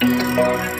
Música